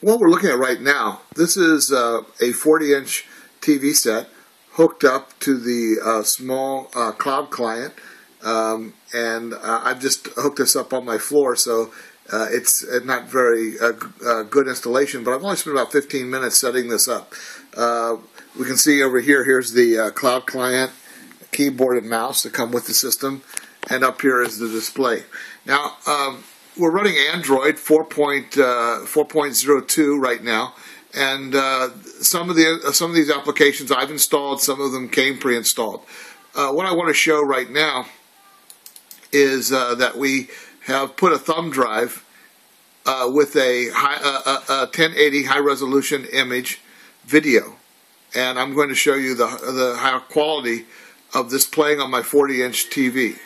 what we're looking at right now, this is uh, a 40 inch TV set hooked up to the uh, small uh, cloud client. Um, and uh, I've just hooked this up on my floor, so uh, it's not very uh, good installation, but I've only spent about 15 minutes setting this up. we can see over here, here's the cloud client, keyboard and mouse that come with the system, and up here is the display. Now, um, we're running Android 4.02 uh, right now, and uh, some of the uh, some of these applications I've installed. Some of them came pre-installed. Uh, what I want to show right now is uh, that we have put a thumb drive uh, with a, high, a 1080 high resolution image video, and I'm going to show you the the high quality of this playing on my 40 inch TV.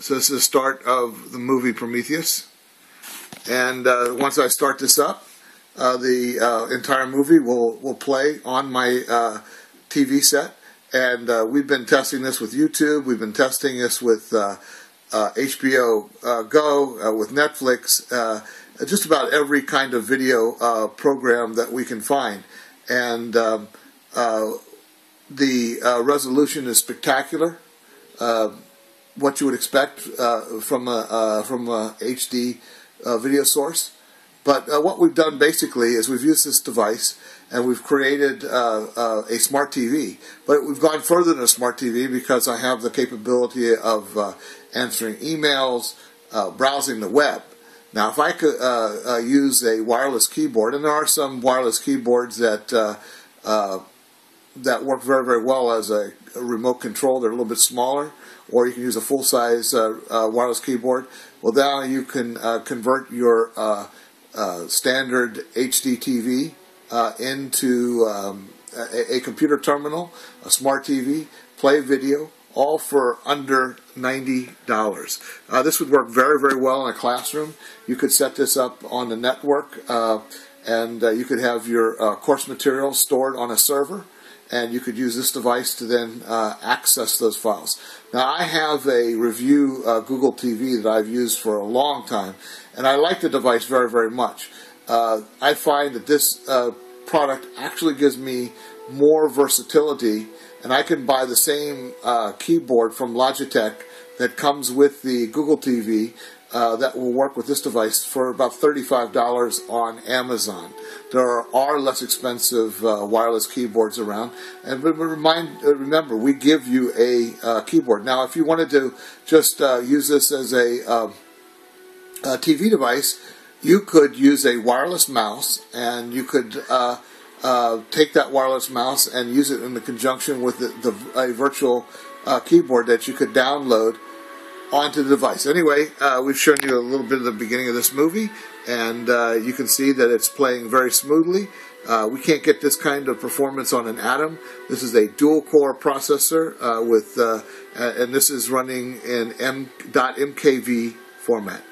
So this is the start of the movie Prometheus. And uh, once I start this up, uh, the uh, entire movie will, will play on my uh, TV set. And uh, we've been testing this with YouTube. We've been testing this with HBO uh, Go, with Netflix, just about every kind of video program that we can find. And um, the resolution is spectacular what you would expect uh, from a uh, from a HD uh, video source. But uh, what we've done basically is we've used this device and we've created uh, uh, a smart TV. But we've gone further than a smart TV because I have the capability of answering emails, browsing the web. Now, if I could use a wireless keyboard, and there are some wireless keyboards that that work very very well as a, a remote control, they're a little bit smaller or you can use a full size uh, uh, wireless keyboard. Well, now you can uh, convert your uh, uh, standard HD TV uh, into um, a, a, computer terminal, a smart TV, play video, all for under $90. this would work very, very well in a classroom. You could set this up on the network and you could have your course material stored on a server and you could use this device to then uh, access those files. Now, I have a Revue uh, Google TV that I've used for a long time, and I like the device very, very much. Uh, I find that this uh, product actually gives me more versatility, and I can buy the same uh, keyboard from Logitech that comes with the Google TV uh, that will work with this device for about $35 on Amazon. There are less expensive uh, wireless keyboards around. And remind, uh, remember, we give you a uh, keyboard. Now, if you wanted to just uh, use this as a, um, a, TV device, you could use a wireless mouse and you could uh, take that wireless mouse and use it in the conjunction with the, the a virtual keyboard that you could download onto the device. Anyway, uh, we've shown you a little bit of the beginning of this movie, and uh, you can see that it's playing very smoothly. Uh, we can't get this kind of performance on an Atom. This is a dual core processor uh, with, uh, and this is running in M.MKV format.